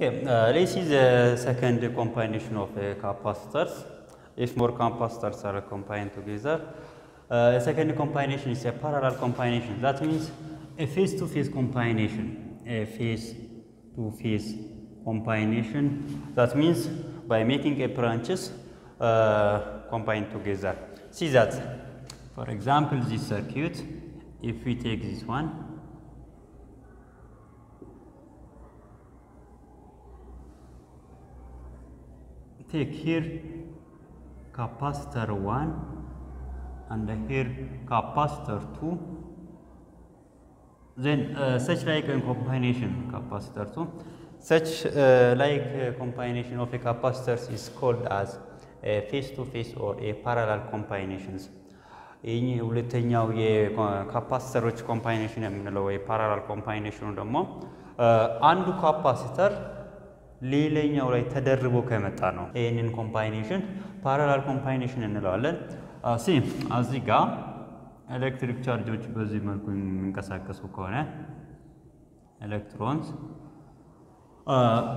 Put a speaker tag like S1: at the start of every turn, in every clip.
S1: Okay, uh, see the second combination of uh, capacitors. If more capacitors are combined together, uh, the second combination is a parallel combination. That means a phase-to-phase combination. A phase-to-phase combination. That means by making a branches uh, combined together. See that. For example, this circuit. If we take this one, take here capacitor 1 and here capacitor 2 then uh, such like a combination capacitor 2 such uh, like a combination of a capacitors is called as a face to face or a parallel combinations ይህ ሁለተኛው የካፓሲተሮች ኮምባይኔሽን የምንለው የፓራላል ኮምባይኔሽኑ ደግሞ አንዱ ካፓሲተር ሌላኛው ላይ ተደርቦ ከመጣ ነው። ይህንን ኮምባይኔሽን ፓራላል ኮምባይኔሽን እንለዋለን። ሲ እዚህ ጋር ኤሌክትሪክ ቻርጆች በዚህ መልኩ የሚንቀሳቀሱ ከሆነ ኤሌክትሮንስ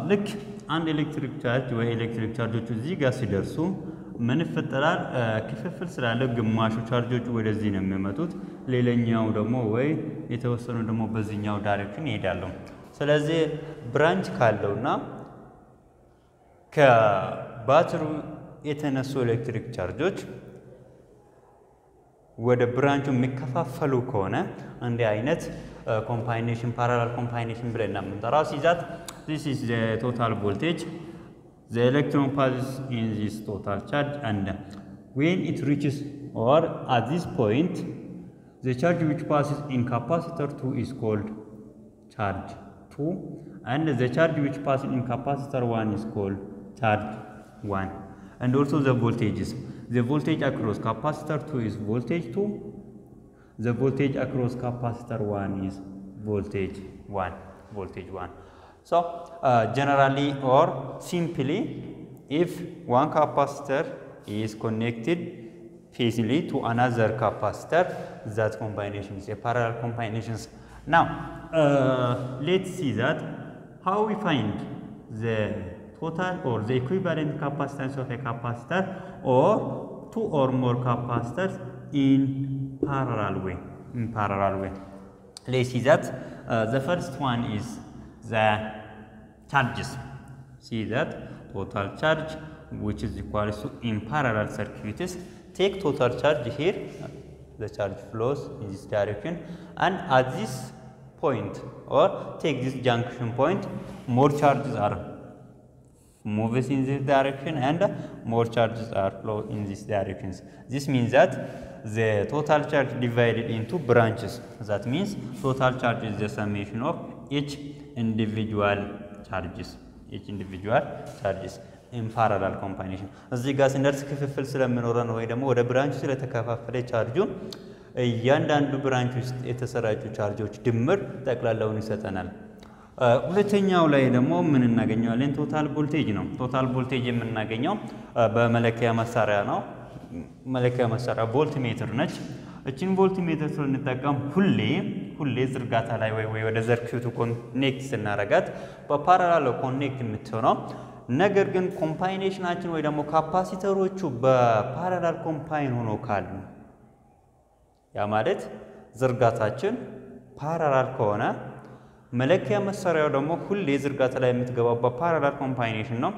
S1: ልክ አንድ ኤሌክትሪክ ቻርጅ ወይ ኤሌክትሪክ ቻርጆቹ እዚህ ጋር ሲደርሱ ምን ይፈጠራል? ክፍፍል ስላለ ግማሹ ቻርጆቹ ወደዚህ ነው የሚመጡት፣ ሌላኛው ደግሞ ወይ የተወሰኑ ደግሞ በዚህኛው ዳይሬክሽን ይሄዳሉ። ስለዚህ ብራንች ካለውና ከባትሩ የተነሱ ኤሌክትሪክ ቻርጆች ወደ ብራንቹ የሚከፋፈሉ ከሆነ እንዲህ አይነት ኮምባይኔሽን ፓራላል ኮምባይኔሽን ብለን የምንጠራው ሲዛት ዚስ ኢዝ ቶታል ቮልቴጅ ዘ ኤሌክትሮን ፓስስ ኢን ዚስ ቶታል ቻርጅ አንድ ዌን ኢት ሪችስ ኦር አት ዚስ ፖይንት ዘ ቻርጅ ዊች ፓስስ ኢን ካፓሲተር ቱ ኢዝ ኮልድ ቻርጅ ቱ and the charge which passes in capacitor 1 is called charge 1 and also the voltages. The voltage across capacitor 2 is voltage 2 the voltage across capacitor 1 is voltage 1 voltage 1 so uh, generally or simply if one capacitor is connected physically to another capacitor that combination is a parallel combinations now uh, let's see that how we find the total or the equivalent capacitance of a capacitor or two or more capacitors in parallel way in parallel way. Let's see that uh, the first one is the charges. See that? Total charge which is equal to in parallel circuits take total charge here the charge flows in this direction and at this point or take this junction point more charges are moves in this direction and more charges are flow in these directions this means that the total charge divided into branches that means total charge is the summation of each individual charges each individual charges in parallel combination እዚህ ጋር ስንደርስ ክፍፍል ስለምኖረን ወይ ደግሞ ወደ ብራንች ስለተከፋፈለ ቻርጁ እያንዳንዱ ብራንች ውስጥ የተሰራጩ ቻርጆች ድምር ጠቅላላውን ይሰጠናል። ሁለተኛው ላይ ደግሞ ምን እናገኘዋለን? ቶታል ቮልቴጅ ነው። ቶታል ቮልቴጅ የምናገኘው በመለኪያ መሳሪያ ነው። መለኪያ መሳሪያ ቮልት ሜትር ነች። እችን ቮልት ሜትር ስንጠቀም ሁሌ ሁሌ ዝርጋታ ላይ ወይ ወደ ዘርኪቱ ኮኔክት ስናረጋት በፓራላል ኮኔክት የምትሆነው ነገር ግን ኮምባይኔሽናችን ወይ ደግሞ ካፓሲተሮቹ በፓራላል ኮምባይን ሆኖ ካሉ ያ ማለት ዝርጋታችን ፓራላል ከሆነ መለኪያ መሳሪያው ደግሞ ሁሌ ዝርጋታ ላይ የምትገባው በፓራላል ኮምባይኔሽን ነው።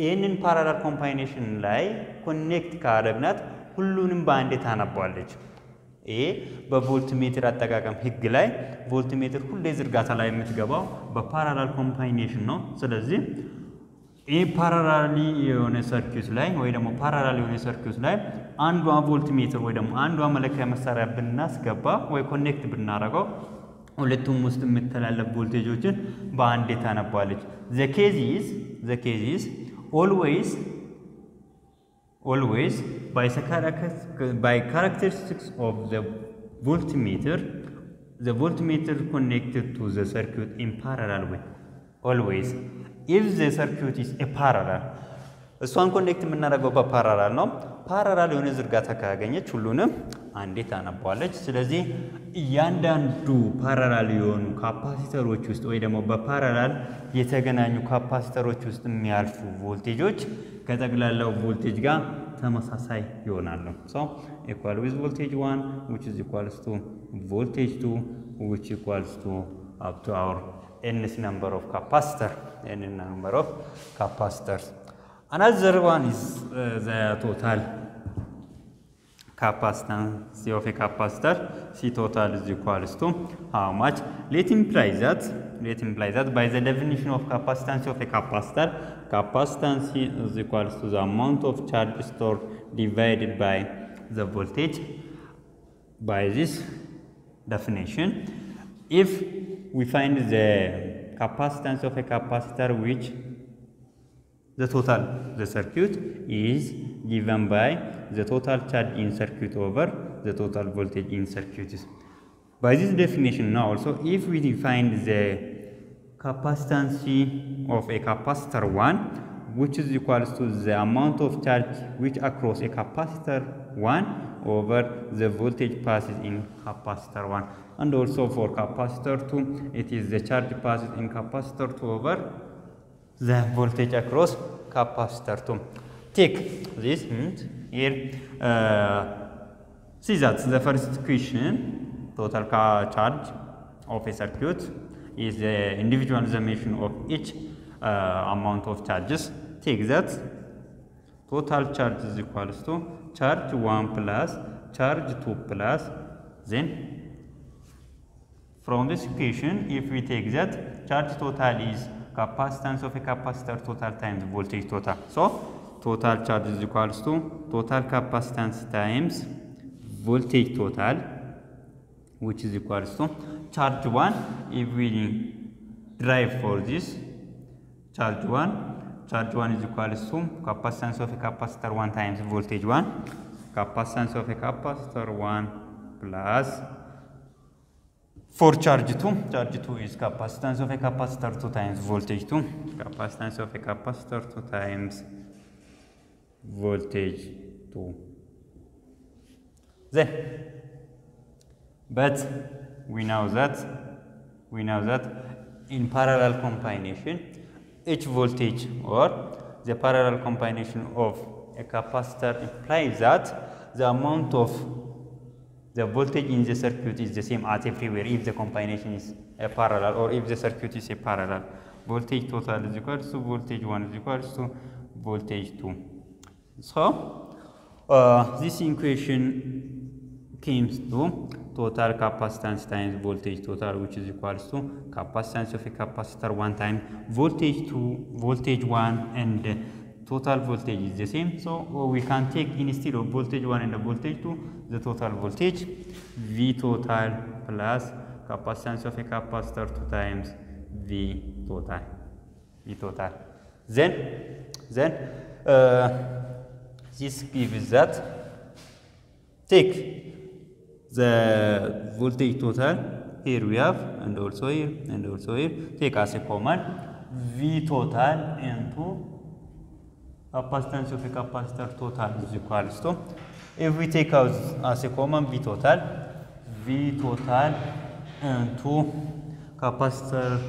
S1: ይህንን ፓራላል ኮምባይኔሽን ላይ ኮኔክት ካደረግናት ሁሉንም በአንዴ ታነባለች። ይሄ በቮልት ሜትር አጠቃቀም ህግ ላይ ቮልት ሜትር ሁሌ ዝርጋታ ላይ የምትገባው በፓራላል ኮምባይኔሽን ነው። ስለዚህ ይህ ፓራላሊ የሆነ ሰርኪዩት ላይ ወይ ደግሞ ፓራላል የሆነ ሰርኪዩት ላይ አንዷ ቮልት ሜትር ወይ ደግሞ አንዷ መለኪያ መሳሪያ ብናስገባ ወይ ኮኔክት ብናደርገው ሁለቱም ውስጥ የምተላለፍ ቮልቴጆችን በአንዴ ታነባለች። ዘ ኬዝ ኢዝ ዘ ኬዝ ኢዝ ኦልዌይስ ኦልዌይስ ባይ ካራክተሪስቲክስ ኦፍ ዘ ቮልት ሜትር ዘ ቮልት ሜትር ኮኔክትድ ቱ ዘ ሰርኪዩት ኢን ፓራላል ወይ ኦልዌይስ ኢፍ ዘ ሰርኪዩት ኢዝ ፓራላል እሷን ኮኔክት የምናደርገው በፓራላል ነው። ፓራላል የሆነ ዝርጋታ ካገኘች ሁሉንም አንዴ ታነባዋለች። ስለዚህ እያንዳንዱ ፓራላል የሆኑ ካፓሲተሮች ውስጥ ወይ ደግሞ በፓራላል የተገናኙ ካፓሲተሮች ውስጥ የሚያልፉ ቮልቴጆች ከጠቅላላው ቮልቴጅ ጋር ተመሳሳይ ይሆናሉ። ሶ ኢኳል ዊዝ ቮልቴጅ ዋን ዊች ኢዝ ኢኳልስ ቱ ቮልቴጅ ቱ ዊች ኢኳልስ ቱ አፕ ቱ አወር ኤንስ ነምበር ኦፍ ካፓሲተር ኤን ነምበር ኦፍ ካፓሲተርስ Another one is uh, the total capacitance of a capacitor. C total is equals to how much? Let imply that, let imply that by the definition of capacitance of a capacitor, capacitance is equals to the amount of charge stored divided by the voltage. By this definition, if we find the capacitance of a capacitor which the total the circuit is given by the total charge in circuit over the total voltage in circuit. By this definition now also if we define the capacitance of a capacitor 1 which is equals to the amount of charge which across a capacitor 1 over the voltage passes in capacitor 1 and also for capacitor 2 it is the charge passes in capacitor 2 over the voltage across capacitor 2. Take this means here. Uh, see that the first equation total charge. Of a circuit is the individual summation of each uh, amount of charges. Take that. Total charge is equals to charge 1 plus charge 2 plus. Then from this equation if we take that charge total is capacitance of a capacitor total times voltage total. So total charge is equals to total capacitance times voltage total which is equals to charge 1 if we drive for this charge 1 charge 1 is equals to capacitance of a capacitor 1 times voltage 1 capacitance of a capacitor 1 plus for charge 2, charge 2 is capacitance of a capacitor 2 times voltage 2, capacitance of a capacitor 2 times voltage 2. Then, but we know that, we know that in parallel combination, each voltage or the parallel combination of a capacitor implies that the amount of the voltage in the circuit is the same at everywhere if the combination is a parallel or if the circuit is a parallel. Voltage total is equal to voltage 1 is equal to voltage 2. So, uh, this equation comes to total capacitance times voltage total which is equal to capacitance of a capacitor 1 time voltage 2, voltage 1 and uh, total voltage is the same. So we can take instead of voltage 1 and voltage 2, the total voltage V total plus capacitance of a capacitor 2 times V total. V total. Then, then uh, this gives that take the voltage total here we have and also here and also here take as a common V total into capacitance of a capacitor total is equals to if we take out as a common V total. V total into capacitor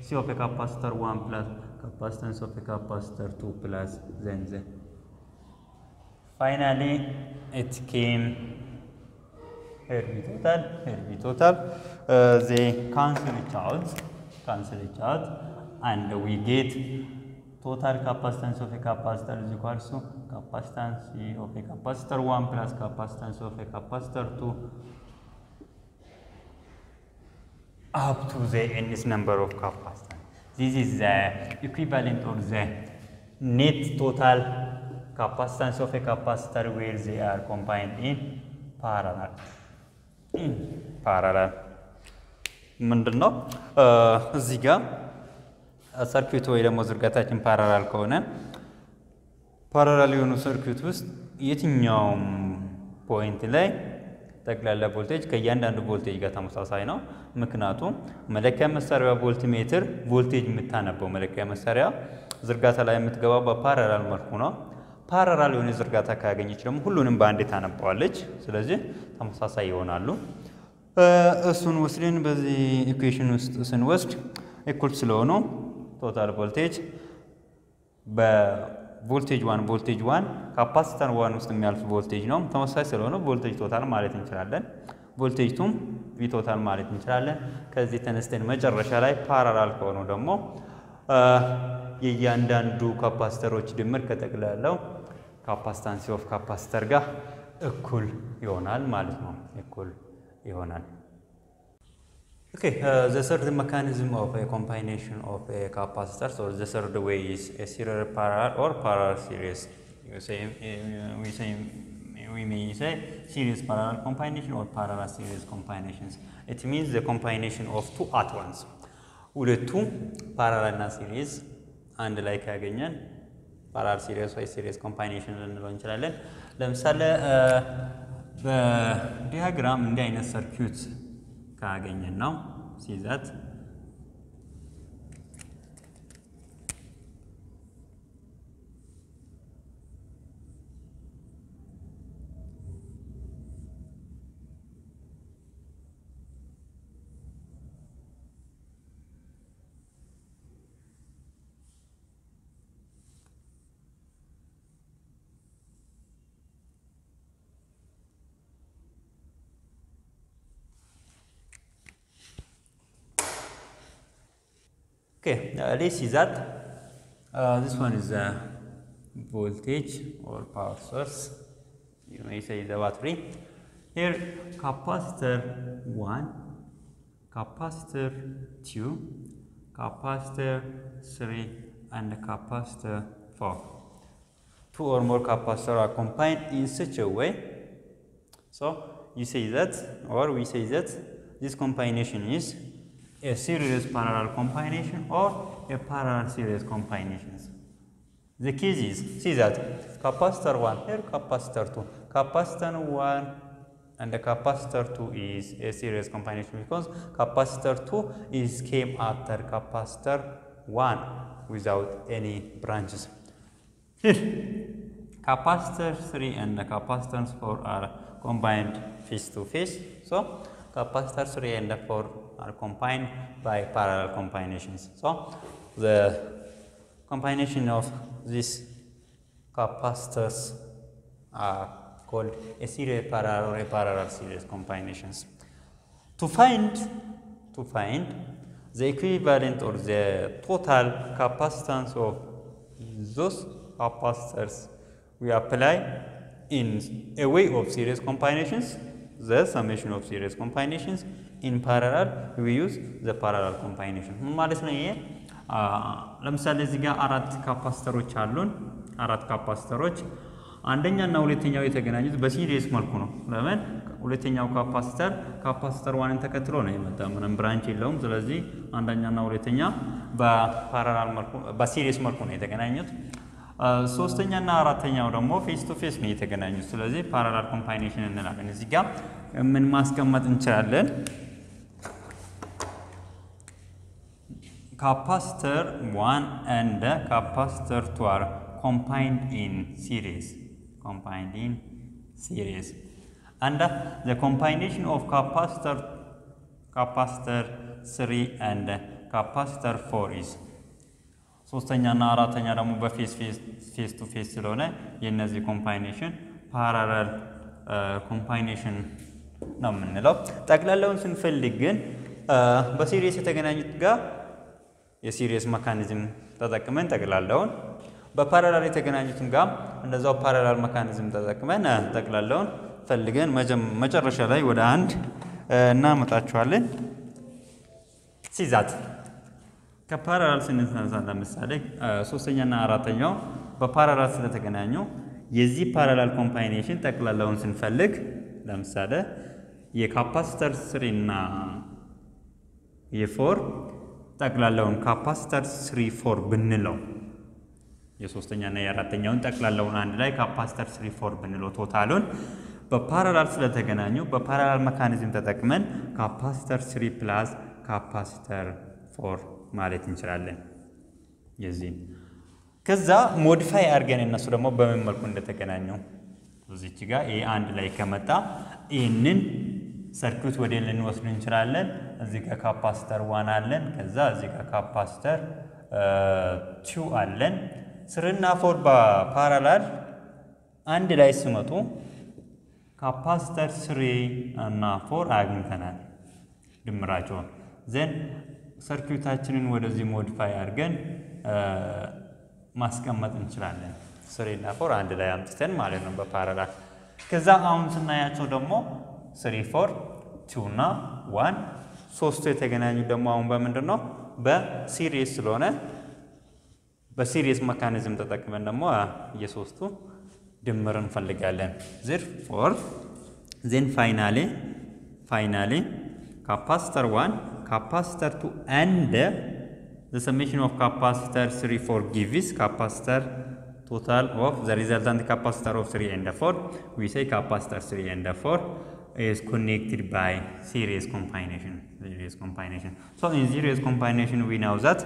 S1: C of a capacitor 1 plus capacitance of a capacitor 2 plus then the finally it came here V total here V total. Uh, they cancel each out cancel each out and we get total capacitance of a capacitor is equal to capacitance of a capacitor 1 plus capacitance of a capacitor 2 up to the nth number of capacitors. This is the equivalent of the net total capacitance of a capacitor where they are combined in parallel. In parallel. ምንድን ነው እዚህ ጋር ሰርኪዩት ወይ ደግሞ ዝርጋታችን ፓራላል ከሆነ ፓራላል የሆኑ ሰርኪዩት ውስጥ የትኛውም ፖይንት ላይ ጠቅላላ ቮልቴጅ ከእያንዳንዱ ቮልቴጅ ጋር ተመሳሳይ ነው። ምክንያቱም መለኪያ መሳሪያ ቮልት ሜትር ቮልቴጅ የምታነበው መለኪያ መሳሪያ ዝርጋታ ላይ የምትገባው በፓራላል መልኩ ነው። ፓራራል የሆነ ዝርጋታ ካገኘች ደግሞ ሁሉንም በአንዴ ታነባዋለች። ስለዚህ ተመሳሳይ ይሆናሉ። እሱን ወስደን በዚህ ኢኩዌሽን ውስጥ ስንወስድ እኩል ስለሆኑ ቶታል ቮልቴጅ በቮልቴጅ ዋን ቮልቴጅ ዋን ካፓሲተር ዋን ውስጥ የሚያልፍ ቮልቴጅ ነው። ተመሳሳይ ስለሆነ ቮልቴጅ ቶታል ማለት እንችላለን። ቮልቴጅ ቱም ቪ ቶታል ማለት እንችላለን። ከዚህ ተነስተን መጨረሻ ላይ ፓራራል ከሆኑ ደግሞ የእያንዳንዱ ካፓስተሮች ድምር ከጠቅላላው ካፓሲታንሲ ኦፍ ካፓስተር ጋር እኩል ይሆናል ማለት ነው። እኩል ይሆናል። ኦኬ ዘ ሰርድ መካኒዝም ኦፍ ኤ ኮምባይኔሽን ኦፍ ኤ ካፓሲተርስ ኦር ዘ ሰርድ ዌይ ኢዝ ኤ ሲሪየል ፓራላል ኦር ፓራላል ሲሪየስ we may say series parallel combination or parallel series combinations. It means the combination of two at once. ሁለቱ ፓራላል እና ሲሪዝ አንድ ላይ ካገኘን ፓራላል ሲሪስ ወይ ሲሪስ ኮምባይኔሽን ልንለው እንችላለን። ለምሳሌ በዲያግራም እንዲህ አይነት ሰርኪዩት ካገኘን ነው። ሲዛት Okay, uh, this is that. Uh, this one is the voltage or power source. You may say the battery. Here, capacitor 1, capacitor 2, capacitor 3, and capacitor 4. Two or more capacitors are combined in such a way. So, you say that, or we say that this combination is a series parallel combination or a parallel series combinations. The case is, see that capacitor 1 here, capacitor 2. Capacitor 1 and the capacitor 2 is a series combination because capacitor 2 is came after capacitor 1 without any branches. Here, capacitor 3 and the capacitors 4 are combined face to face. So, capacitor 3 and the 4 are combined by parallel combinations. So, the combination of these capacitors are called a series parallel or a parallel series combinations. To find, to find the equivalent or the total capacitance of those capacitors, we apply in a way of series combinations the summation of series combinations in parallel we use the parallel combination. ምን ማለት ነው ይሄ? ለምሳሌ እዚህ ጋር አራት ካፓስተሮች አሉን። አራት ካፓስተሮች አንደኛ እና ሁለተኛው የተገናኙት በሲሪየስ መልኩ ነው። ለምን? ሁለተኛው ካፓስተር ካፓስተር ዋንን ተከትሎ ነው የመጣ። ምንም ብራንች የለውም። ስለዚህ አንደኛና ሁለተኛ በፓራላል መልኩ በሲሪየስ መልኩ ነው የተገናኙት። ሶስተኛ እና አራተኛው ደግሞ ፌስ ቱ ፌስ ነው የተገናኙት። ስለዚህ ፓራላል ኮምባይኔሽን እንላለን። እዚህ ጋር ምን ማስቀመጥ እንችላለን? ካፓስተር ዋን and capacitor two are combined in series. Combined in series. And the combination of capacitor capacitor 3 and capacitor 4 is ሶስተኛ እና አራተኛ ደግሞ በፌስ ፌስ ቱ ፌስ ስለሆነ የእነዚህ ኮምባይኔሽን ፓራለል ኮምባይኔሽን ነው የምንለው። ጠቅላላውን ስንፈልግ ግን በሲሪየስ የተገናኙት ጋር የሲሪየስ መካኒዝም ተጠቅመን ጠቅላላውን፣ በፓራላል የተገናኙትም ጋር እንደዛው ፓራላል መካኒዝም ተጠቅመን ጠቅላላውን ፈልገን መጨረሻ ላይ ወደ አንድ እናመጣቸዋለን ሲዛት። ከፓራላል ስንነሳ ለምሳሌ ሶስተኛና አራተኛው በፓራላል ስለተገናኙ የዚህ ፓራላል ኮምባይኔሽን ጠቅላላውን ስንፈልግ ለምሳሌ የካፓሲተር ስሪ እና የፎር ጠቅላላውን ካፓሲተር ስሪ ፎር ብንለው የሶስተኛና የአራተኛውን ጠቅላላውን አንድ ላይ ካፓሲተር ስሪ ፎር ብንለው ቶታሉን በፓራላል ስለተገናኙ በፓራላል መካኒዝም ተጠቅመን ካፓሲተር ስሪ ፕላስ ካፓሲተር ፎር ማለት እንችላለን። የዚህን ከዛ ሞዲፋይ አድርገን እነሱ ደግሞ በምን መልኩ እንደተገናኙ እዚች ጋር ይሄ አንድ ላይ ከመጣ ይህንን ሰርኪዩት ወደ ልንወስድ እንችላለን። እዚህ ጋር ካፓስተር ዋን አለን። ከዛ እዚህ ጋር ካፓስተር ቱ አለን። ስርና ፎር በፓራላል አንድ ላይ ሲመጡ ካፓስተር ስሪ እና ፎር አግኝተናል ድምራቸውን ዘን ሰርኪዩታችንን ወደዚህ ሞዲፋይ አድርገን ማስቀመጥ እንችላለን። ስሪ እና ፎር አንድ ላይ አምጥተን ማለት ነው በፓራላል። ከዛ አሁን ስናያቸው ደግሞ ስሪ ፎር ቱ እና ዋን ሶስቱ የተገናኙ ደግሞ አሁን በምንድን ነው? በሲሪየስ ስለሆነ በሲሪየስ መካኒዝም ተጠቅመን ደግሞ የሶስቱ ድምር እንፈልጋለን። ዜር ፎር ዜን ፋይናሌ ፋይናሌ ካፓስተር ዋን ካፓስተር ቱ አንድ ዘ ሰሜሽን ኦፍ ካፓስተር ስሪ ፎር ጊቪስ ካፓስተር ቶታል ኦፍ ዘ ሪዘልታንት ካፓስተር ኦፍ ስሪ ኤንድ ፎር ዊ ሴይ ካፓስተር ስሪ ኤንድ ፎር is connected by series combination series combination. So in series combination we know that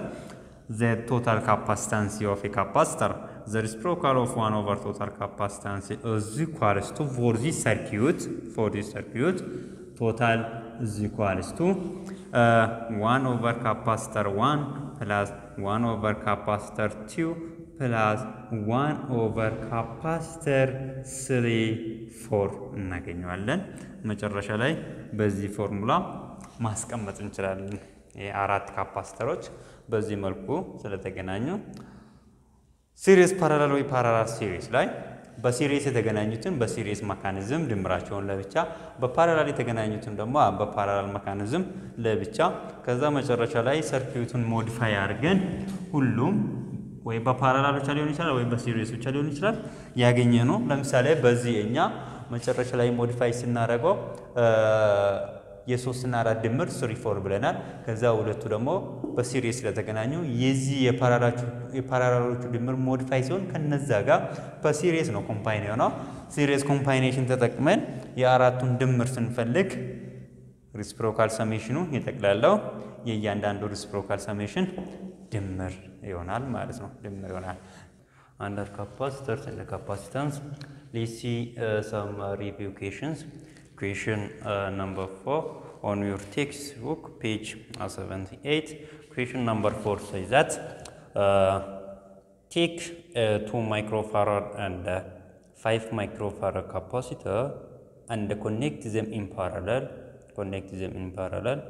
S1: the total capacitance of a capacitor the reciprocal of 1 over total capacitance is equals to for this circuit for this circuit total is equals to uh, 1 over capacitor 1 plus 1 over capacitor 2 plus 1 over capacitor 3 4 እናገኘዋለን። መጨረሻ ላይ በዚህ ፎርሙላ ማስቀመጥ እንችላለን። የአራት ካፓስተሮች በዚህ መልኩ ስለተገናኙ ሲሪየስ ፓራላል ወይ ፓራላል ሲሪየስ ላይ በሲሪየስ የተገናኙትን በሲሪየስ መካኒዝም ድምራቸውን ለብቻ በፓራላል የተገናኙትን ደግሞ በፓራላል መካኒዝም ለብቻ ከዛ መጨረሻ ላይ ሰርኪዩቱን ሞዲፋይ አድርገን ሁሉም ወይ በፓራላል ብቻ ሊሆን ይችላል ወይ በሲሪየስ ብቻ ሊሆን ይችላል ያገኘ ነው። ለምሳሌ በዚህ እኛ መጨረሻ ላይ ሞዲፋይ ስናደርገው የሶስትና አራት ድምር ስሪ ፎር ብለናል። ከዛ ሁለቱ ደግሞ በሲሪየስ ስለተገናኙ የዚህ የፓራላሎቹ ድምር ሞዲፋይ ሲሆን ከነዛ ጋር በሲሪየስ ነው ኮምፓይን የሆነው። ሲሪየስ ኮምፓይኔሽን ተጠቅመን የአራቱን ድምር ስንፈልግ ሪስፕሮካል ሰሜሽኑ የጠቅላላው የእያንዳንዱ ሪስፕሮካል ሰሜሽን ድምር ይሆናል ማለት ነው። ድምር ይሆናል። አንደር ካፓሲተርስ እንደ ካፓሲታንስ ሌሲ ሰም ሪቪው ኩዌሽንስ Question uh, number 4 on your textbook, page uh, 78. Question number 4 says that uh, take uh, 2 microfarad and uh, 5 microfarad capacitor and connect them in parallel. Connect them in parallel.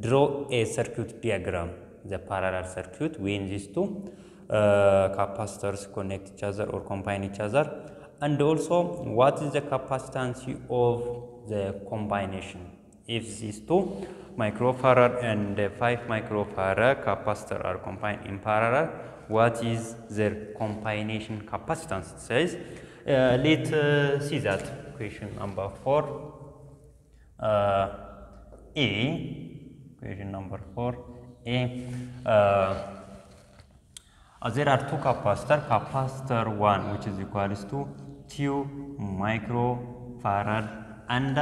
S1: Draw a circuit diagram, the parallel circuit when these two uh, capacitors connect each other or combine each other. And also, what is the capacitance of the combination? If these two microfarad and 5 microfarad capacitor are combined in parallel, what is their combination capacitance? It says, uh, let's uh, see that question number 4. Uh, A, question number 4. A, uh, uh, there are two capacitors, capacitor 1 which is equals to 2 microfarad and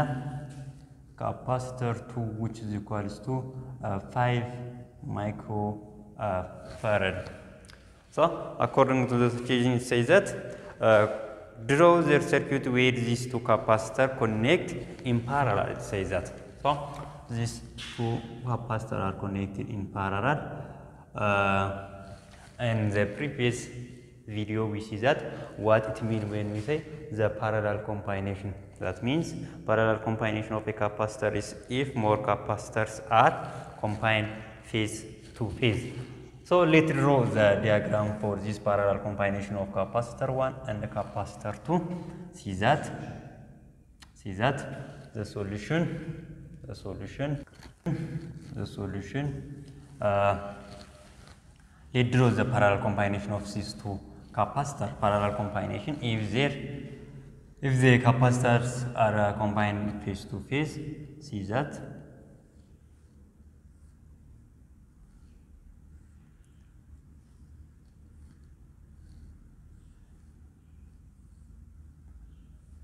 S1: capacitor 2 which is equals to uh, 5 microfarad. So according to the equation it says that uh, draw the circuit where these two capacitors connect in parallel it says that. So these two capacitor are connected in parallel. Uh, in the previous video we see that what it means when we say the parallel combination. That means parallel combination of a capacitor is if more capacitors are combined phase to phase. So let's draw the diagram for this parallel combination of capacitor 1 and the capacitor 2. See that? See that? The solution, the solution, the solution. Uh, let's draw the parallel combination of these two capacitor parallel combination if there if the capacitors are uh, combined phase to phase see that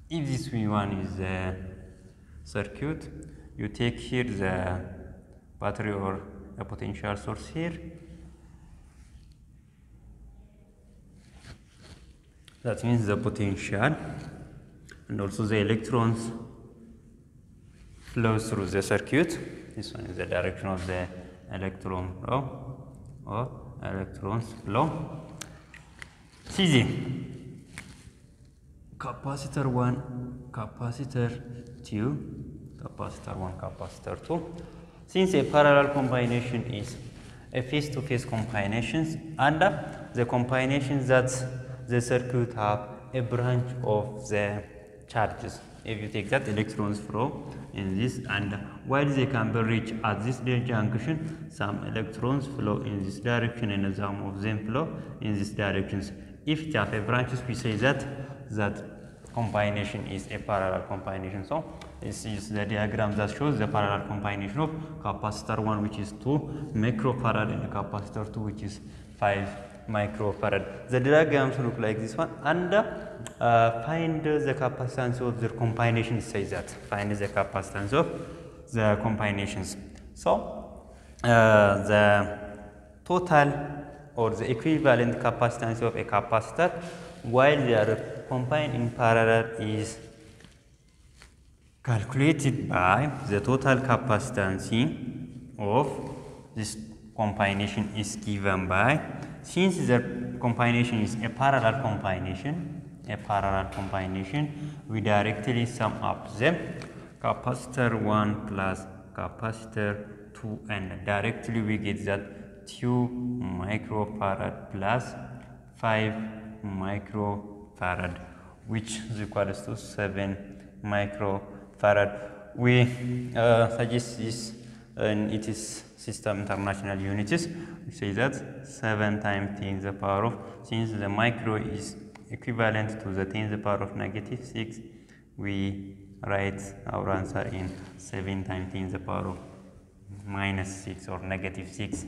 S1: if this one is a circuit you take here the battery or a potential source here. That means the potential and also the electrons flow through the circuit. This one is the direction of the electron flow or electrons flow. CZ capacitor 1 capacitor 2 capacitor 1 capacitor 2 since a parallel combination is a face-to-face combinations and the combinations that the circuit have a branch of the charges. If you take that electrons flow in this and while they can be reached at this junction some electrons flow in this direction and some of them flow in this directions. If they have a branches we say that that combination is a parallel combination. So this is the diagram that shows the parallel combination of capacitor 1 which is 2 microfarad and capacitor 2 which is 5 microfarad. The diagrams look like this one and uh, find the capacitance of the combination says that find the capacitance of the combinations. So uh, the total or the equivalent capacitance of a capacitor while they are combined in parallel is calculated by the total capacitance of this combination is given by since the combination is a parallel combination a parallel combination we directly sum up the capacitor 1 plus capacitor 2 and directly we get that 2 microfarad plus 5 microfarad which is equals to 7 microfarad we uh, suggest this and it is system international units we say that 7 times 10 to the power of since the micro is equivalent to the 10 to the power of negative 6 we write our answer in 7 times 10 to the power of minus 6 or negative 6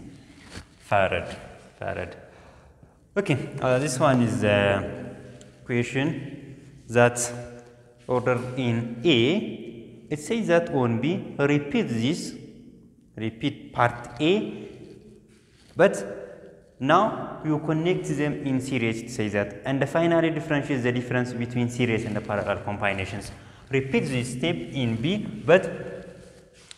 S1: farad. Farad. Okay uh, this one is the question that order in a it says that on b repeat this repeat part a but now you connect them in series to say that. And finally differentiate the difference between series and the parallel combinations. Repeat this step in b but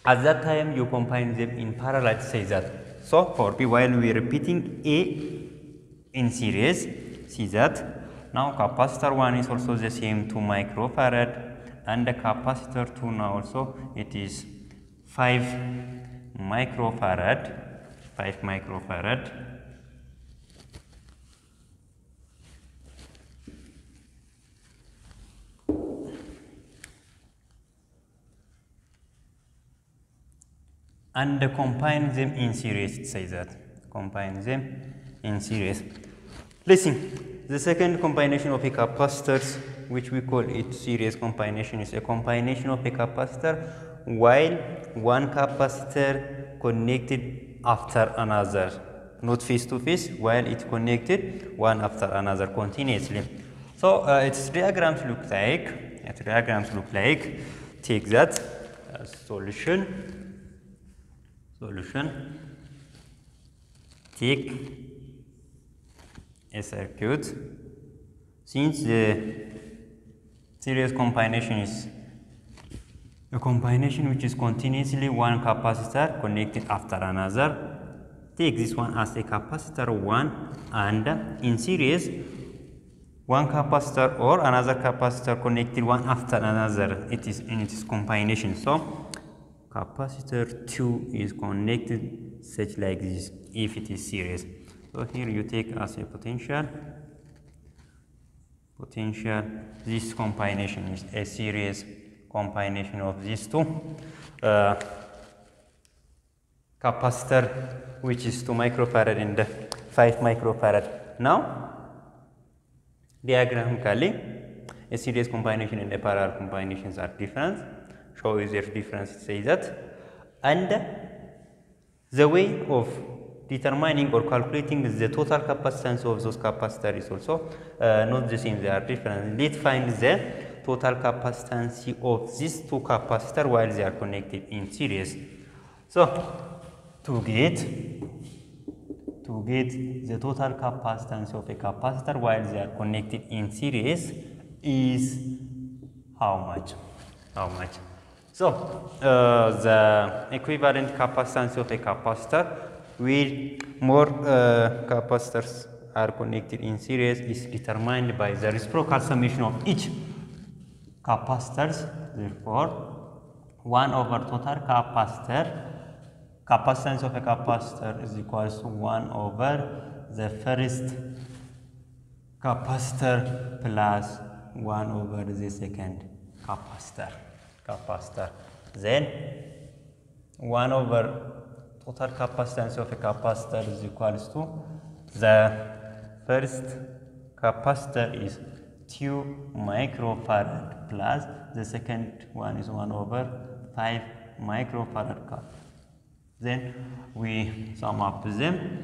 S1: at that time you combine them in parallel to say that. So for b while we are repeating a in series see that. Now capacitor 1 is also the same 2 microfarad and the capacitor 2 now also it is 5 microfarad 5 microfarad. And combine them in series say that. Combine them in series. Listen the second combination of capacitors which we call it series combination. Is a combination of a capacitor while one capacitor connected after another. Not face to face while it connected one after another continuously. So uh, its diagrams look like its diagrams look like take that uh, solution solution take a circuit. Since the series combination is a combination which is continuously one capacitor connected after another. Take this one as a capacitor 1 and in series one capacitor or another capacitor connected one after another. It is in its combination so capacitor 2 is connected such like this if it is series so here you take as a potential potential. This combination is a series combination of these two. Uh, capacitor which is 2 microfarad and 5 microfarad. Now diagrammatically a series combination and a parallel combinations are different. Show you their difference say that. And the way of determining or calculating the total capacitance of those capacitors is also uh, not the same they are different let's find the total capacitance of these two capacitors while they are connected in series so to get to get the total capacitance of a capacitor while they are connected in series is how much? How much? So, uh, the equivalent capacitance of a capacitor with more uh, capacitors are connected in series is determined by the reciprocal summation of each capacitors. Therefore, 1 over total capacitor, capacitance of a capacitor is equals to 1 over the first capacitor plus 1 over the second capacitor. capacitor. Then 1 over total capacitance of a capacitor is equals to the first capacitor is 2 microfarad plus the second one is 1 over 5 microfarad cap. Then we sum up them.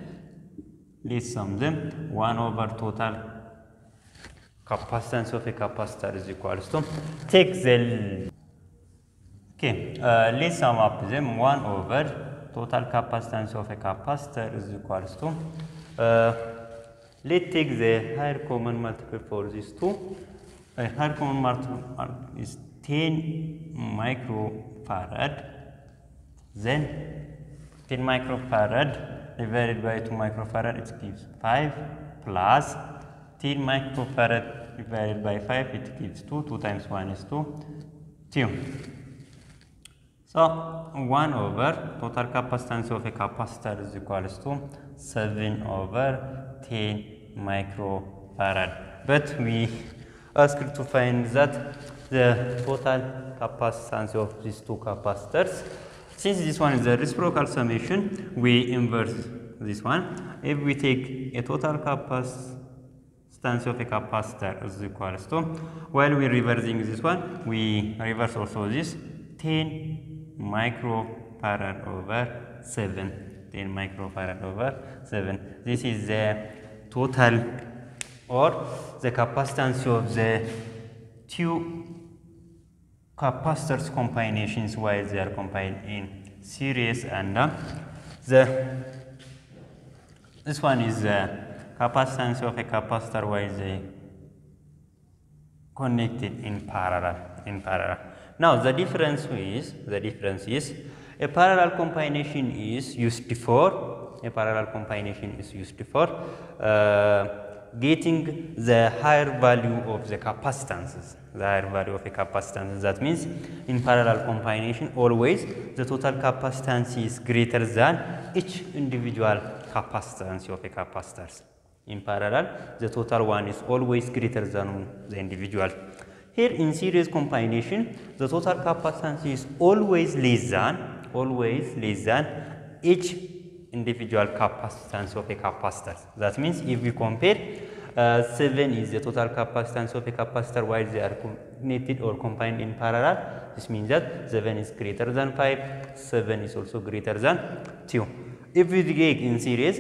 S1: Let's sum them. 1 over total capacitance of a capacitor is equals to take the okay uh, let's sum up them 1 over total capacitance of a capacitor is equals to uh, let's take the higher common multiple for these two. A higher common multiple is 10 microfarad then 10 microfarad divided by 2 microfarad it gives 5 plus 10 microfarad divided by 5 it gives 2 2 times 1 is 2 2 so 1 over total capacitance of a capacitor is equals to 7 over 10 microfarad. But we asked to find that the total capacitance of these two capacitors since this one is the reciprocal summation we inverse this one. If we take a total capacitance of a capacitor is equals to while we reversing this one we reverse also this 10 microfarad over 7 10 microfarad over 7 this is the total or the capacitance of the two capacitors combinations while they are combined in series. And uh, the this one is the capacitance of a capacitor while they connected in parallel in parallel now the difference is the difference is a parallel combination is used for a parallel combination is used for uh, getting the higher value of the capacitances. The higher value of a capacitance that means in parallel combination always the total capacitance is greater than each individual capacitance of a capacitors. In parallel the total one is always greater than the individual here in series combination the total capacitance is always less than always less than each individual capacitance of a capacitor. That means if we compare uh, 7 is the total capacitance of a capacitor while they are connected or combined in parallel. This means that 7 is greater than 5, 7 is also greater than 2. If we take in series,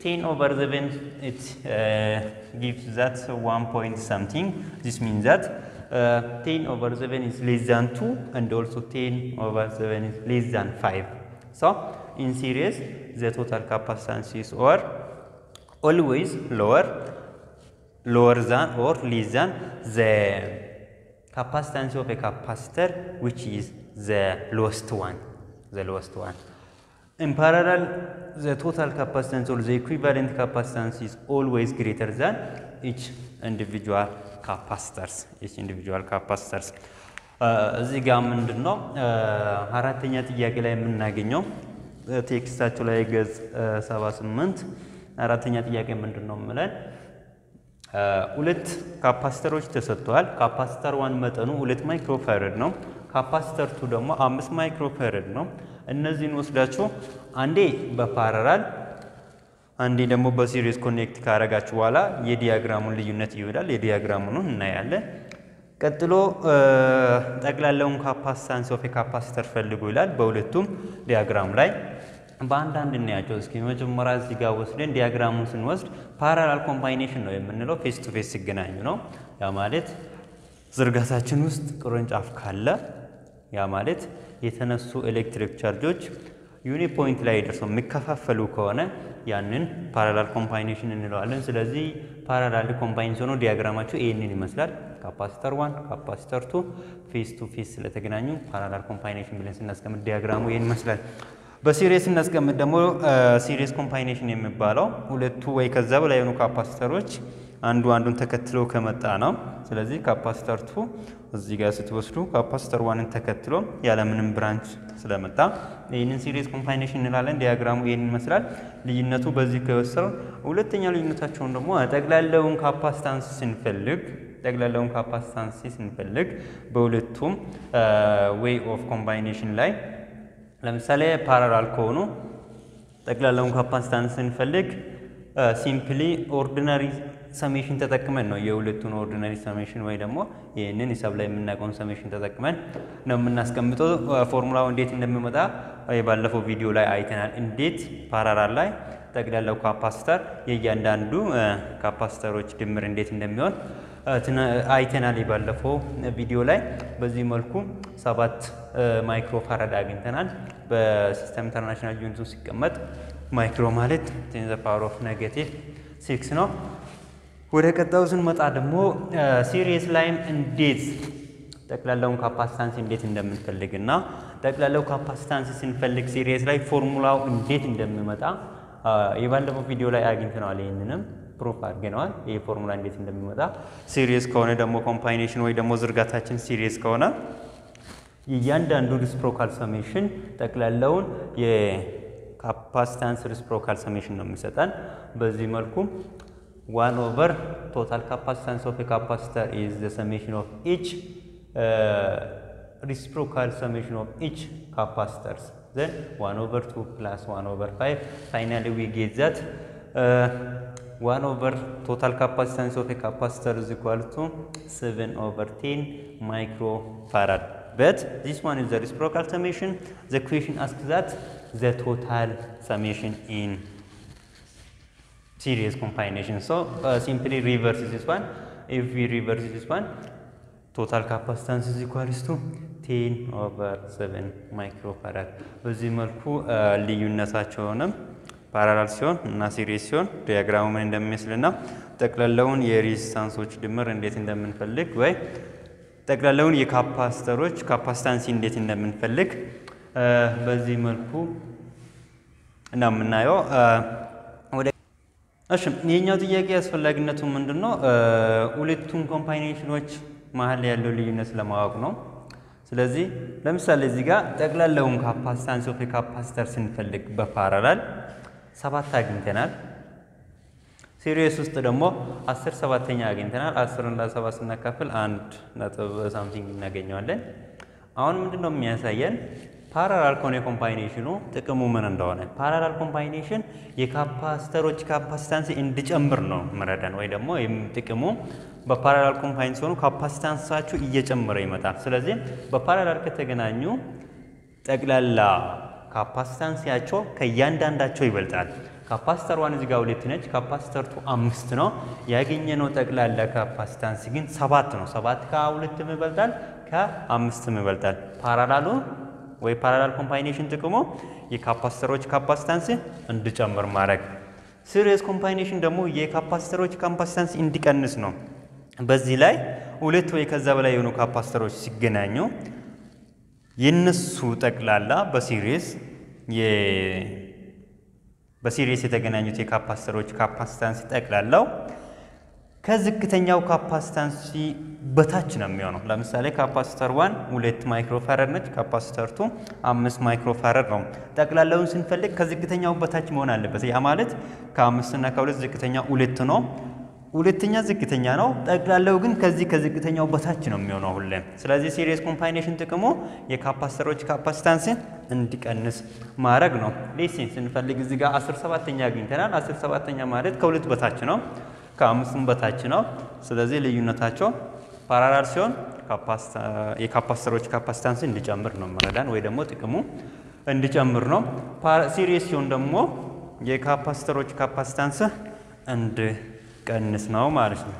S1: 10 over 7 it uh, gives that 1 point something. This means that uh, 10 over 7 is less than 2 and also 10 over 7 is less than 5. So, in series the total capacitance is always lower lower than or less than the capacitance of a capacitor which is the lowest one the lowest one in parallel the total capacitance or the equivalent capacitance is always greater than each individual capacitors each individual capacitors እዚህ ጋር ምንድን ነው አራተኛ ጥያቄ ላይ የምናገኘው ቴክስታችሁ ላይ ገጽ 78 አራተኛ ጥያቄ ምንድን ነው የምለን ሁለት ካፓስተሮች ተሰጥተዋል። ካፓስተር ዋን መጠኑ ሁለት ማይክሮፋረድ ነው። ካፓስተር ቱ ደግሞ አምስት ማይክሮፋረድ ነው። እነዚህን ወስዳችሁ አንዴ በፓራላል አንዴ ደግሞ በሲሪስ ኮኔክት ካረጋችሁ በኋላ የዲያግራሙን ልዩነት ይውላል። የዲያግራሙን እናያለን። ቀጥሎ ጠቅላላውን ካፓሲታንስ ኦፍ ካፓሲተር ፈልጉ ይላል። በሁለቱም ዲያግራም ላይ በአንዳንድ እናያቸው እስኪ። መጀመሪያ እዚህ ጋር ወስደን ዲያግራሙን ስንወስድ ፓራላል ኮምባይኔሽን ነው የምንለው፣ ፌስ ቱ ፌስ ሲገናኙ ነው። ያ ማለት ዝርጋታችን ውስጥ ቅርንጫፍ ካለ ያ ማለት የተነሱ ኤሌክትሪክ ቻርጆች ዩኒ ፖይንት ላይ ደርሰው የሚከፋፈሉ ከሆነ ያንን ፓራላል ኮምባይኔሽን እንለዋለን። ስለዚህ ፓራላል ኮምባይን ሲሆኑ ዲያግራማቸው ይህንን ይመስላል። ካፓሲተር ዋን ካፓሲተር ቱ ፌስ ቱ ፌስ ስለተገናኙ ፓራላል ኮምባይኔሽን ብለን ስናስቀምጥ ዲያግራሙ ይህን ይመስላል። በሲሪየስ ስናስቀምጥ ደግሞ ሲሪየስ ኮምባይኔሽን የሚባለው ሁለቱ ወይ ከዛ በላይ የሆኑ ካፓሲተሮች አንዱ አንዱን ተከትሎ ከመጣ ነው። ስለዚህ ካፓሲተር ቱ እዚህ ጋር ስትወስዱ ካፓሲተር ዋንን ተከትሎ ያለምንም ብራንች ስለመጣ ይህንን ሲሪየስ ኮምባይኔሽን እንላለን። ዲያግራሙ ይህን ይመስላል። ልዩነቱ በዚህ ከወሰው ሁለተኛ ልዩነታቸውን ደግሞ ጠቅላላውን ካፓሲታንስ ስንፈልግ ጠቅላላውን ካፓሲታንስ ስንፈልግ በሁለቱም ዌይ ኦፍ ኮምባይኔሽን ላይ ለምሳሌ ፓራላል ከሆኑ ጠቅላላውን ካፓሲታንስ ስንፈልግ ሲምፕሊ ኦርዲናሪ ሰሜሽን ተጠቅመን ነው የሁለቱን ኦርዲናሪ ሰሜሽን ወይ ደግሞ ይህንን ሂሳብ ላይ የምናውቀውን ሰሜሽን ተጠቅመን ነው የምናስቀምጠው። ፎርሙላው እንዴት እንደሚመጣ ባለፈው ቪዲዮ ላይ አይተናል። እንዴት ፓራላል ላይ ጠቅላላው ካፓሲተር የእያንዳንዱ ካፓሲተሮች ድምር እንዴት እንደሚሆን አይተናል የባለፈው ቪዲዮ ላይ። በዚህ መልኩ ሰባት ማይክሮ ፋራድ አግኝተናል። በሲስተም ኢንተርናሽናል ዩኒቱ ሲቀመጥ ማይክሮ ማለት ቴን ዘ ፓወር ኦፍ ኔጌቲቭ ሲክስ ነው። ወደ ቀጣዩ ስንመጣ ደግሞ ሲሪየስ ላይም እንዴት ጠቅላላውን ካፓሲታንስ እንዴት እንደምንፈልግ እና ጠቅላላው ካፓሲታንስ ስንፈልግ ሲሪየስ ላይ ፎርሙላው እንዴት እንደሚመጣ የባለፈው ቪዲዮ ላይ አግኝተነዋል። ይህንንም ፕሩፍ አድርገነዋል። ይህ ፎርሙላ እንዴት እንደሚመጣ ሲሪየስ ከሆነ ደግሞ ኮምባይኔሽን ወይ ደግሞ ዝርጋታችን ሲሪየስ ከሆነ የእያንዳንዱ ሪስፕሮካል ሰሜሽን ጠቅላላውን የካፓሲታንስ ሪስፕሮካል ሰሜሽን ነው የሚሰጠን። በዚህ መልኩ 1 over. Total capacitance of a capacitor is the summation of each uh, reciprocal summation of each capacitors. Then 1 over 2 plus 1 over 5 finally we get that uh, 1 over total capacitance of a capacitor is equal to 7 over 10 microfarad. But this one is the reciprocal summation. The question asks that the total summation in series combination so uh, simply reverse this one if we reverse this one ቶታል ካፓሲታንስ ኢዝ ኢኳልስ ቱ ቴን ኦቨር ሰቨን ማይክሮፋራድ። በዚህ መልኩ ልዩነታቸውንም ፓራላል ሲሆን እና ሲሪስ ሲሆን ዲያግራሙ ምን እንደሚመስልና ጠቅላላውን የሬዚስታንሶች ድምር እንዴት እንደምንፈልግ ወይ ጠቅላላውን የካፓስተሮች ካፓሲታንሲ እንዴት እንደምንፈልግ በዚህ መልኩ ነው የምናየው። እሺ ይህኛው ጥያቄ አስፈላጊነቱ ምንድን ነው? ሁለቱም ኮምባይኔሽኖች መሀል ያለው ልዩነት ለማወቅ ነው። ስለዚህ ለምሳሌ እዚህ ጋር ጠቅላላውን ካፓሲታንስ ኦፍ ካፓሲተር ስንፈልግ በፓራላል ሰባት አግኝተናል። ሲሪየስ ውስጥ ደግሞ አስር ሰባተኛ አግኝተናል። አስርን ለሰባት ስናካፍል አንድ ነጥብ ሳምቲንግ እናገኘዋለን። አሁን ምንድን ነው የሚያሳየን ፓራላል ከሆነ ኮምባይኔሽኑ ጥቅሙ ምን እንደሆነ። ፓራላል ኮምባይኔሽን የካፓስተሮች ካፓሲታንስ እንዲጨምር ነው መረዳን ወይ ደግሞ ጥቅሙ በፓራላል ኮምባይን ሲሆኑ ካፓሲታንሳችሁ እየጨመረ ይመጣል። ስለዚህ በፓራላል ከተገናኙ ጠቅላላ ካፓሲታንሲያቸው ከእያንዳንዳቸው ይበልጣል። ካፓሲተር ዋን እዚህ ሁለት ነች፣ ካፓሲተር ቱ አምስት ነው። ያገኘነው ጠቅላላ ካፓሲታንስ ግን ሰባት ነው። ሰባት ከሁለትም ይበልጣል፣ ከአምስትም ይበልጣል። ፓራላሉ ወይ ፓራላል ኮምባይኔሽን ጥቅሙ የካፓሲተሮች ካፓሲታንስ እንዲጨምር ማድረግ፣ ሲሪየስ ኮምባይኔሽን ደግሞ የካፓሲተሮች ካፓሲታንስ እንዲቀንስ ነው። በዚህ ላይ ሁለት ወይ ከዛ በላይ የሆኑ ካፓሲተሮች ሲገናኙ የነሱ ጠቅላላ በሲሪየስ በሲሪየስ የተገናኙት የካፓሲተሮች ካፓሲታንስ ጠቅላላው ከዝቅተኛው ካፓሲታንሲ በታች ነው የሚሆነው። ለምሳሌ ካፓሲተር ዋን ሁለት ማይክሮፋረድ ነች። ካፓሲተር ቱ አምስት ማይክሮፋረድ ነው። ጠቅላላውን ስንፈልግ ከዝቅተኛው በታች መሆን አለበት። ያ ማለት ከአምስትና ከሁለት ዝቅተኛ ሁለት ነው። ሁለተኛ ዝቅተኛ ነው። ጠቅላላው ግን ከዚህ ከዝቅተኛው በታች ነው የሚሆነው ሁሌም። ስለዚህ ሲሪየስ ኮምባይኔሽን ጥቅሙ የካፓሲተሮች ካፓሲታንስ እንዲቀንስ ማድረግ ነው። ሌሲን ስንፈልግ እዚህ ጋር አስር ሰባተኛ አግኝተናል። አስር ሰባተኛ ማለት ከሁለት በታች ነው ከአምስቱም በታች ነው። ስለዚህ ልዩነታቸው ፓራላል ሲሆን የካፓስተሮች ካፓሲታንስ እንዲጨምር ነው መረዳን ወይ ደግሞ ጥቅሙ እንዲጨምር ነው። ሲሪየስ ሲሆን ደግሞ የካፓስተሮች ካፓሲታንስ እንዲቀንስ ነው ማለት ነው።